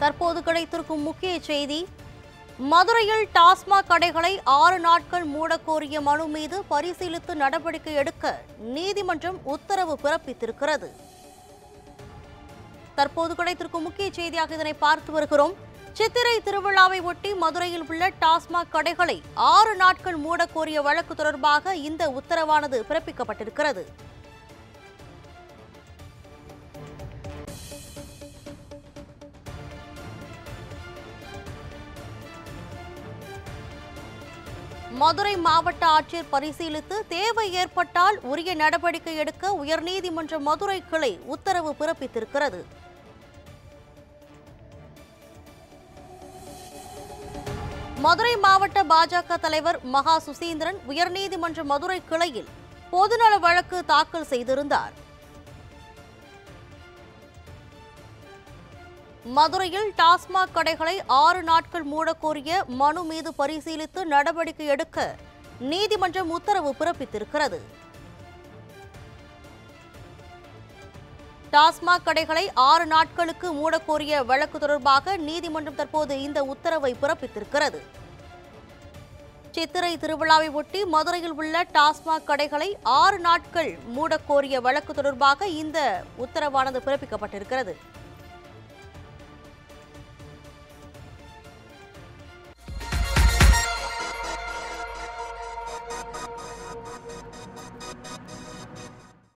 தற்போது கிடைத்திருக்கும் முக்கிய செய்தி மதுரையில் டாஸ்மாக் கடைகளை ஆறு நாட்கள் மூடக்கோரிய மனு மீது பரிசீலித்து நடவடிக்கை எடுக்க நீதிமன்றம் உத்தரவு பிறப்பித்திருக்கிறது. தற்போது கிடைத்திருக்கும் முக்கிய செய்தியாக இதனை பார்த்து வருகிறோம். சித்திரை திருவிழாவை ஒட்டி மதுரையில் உள்ள டாஸ்மாக் கடைகளை ஆறு நாட்கள் மூடக்கோரிய வழக்கு தொடர்பாக இந்த உத்தரவானது பிறப்பிக்கப்பட்டிருக்கிறது. மதுரை மாவட்ட ஆட்சியர் பரிசீலித்து தேவை ஏற்பட்டால் உரிய நடவடிக்கை எடுக்க உயர்நீதிமன்ற மதுரை கிளை உத்தரவு பிறப்பித்திருக்கிறது. மதுரை மாவட்ட பாஜக தலைவர் மகா சுசீந்திரன் உயர்நீதிமன்ற மதுரை கிளையில் பொதுநல வழக்கு தாக்கல் செய்திருந்தார். மதுரையில் டாஸ்மாக் கடைகளை ஆறு நாட்கள் மூடக்கோரிய மனு மீது பரிசீலித்து நடவடிக்கை எடுக்க நீதிமன்றம் உத்தரவு பிறப்பித்திருக்கிறது. டாஸ்மாக் கடைகளை ஆறு நாட்களுக்கு மூடக்கோரிய வழக்கு தொடர்பாக நீதிமன்றம் தற்போது இந்த உத்தரவை பிறப்பித்திருக்கிறது. சித்திரை திருவிழாவை ஒட்டி மதுரையில் உள்ள டாஸ்மாக் கடைகளை ஆறு நாட்கள் மூடக்கோரிய வழக்கு தொடர்பாக இந்த உத்தரவானது பிறப்பிக்கப்பட்டிருக்கிறது.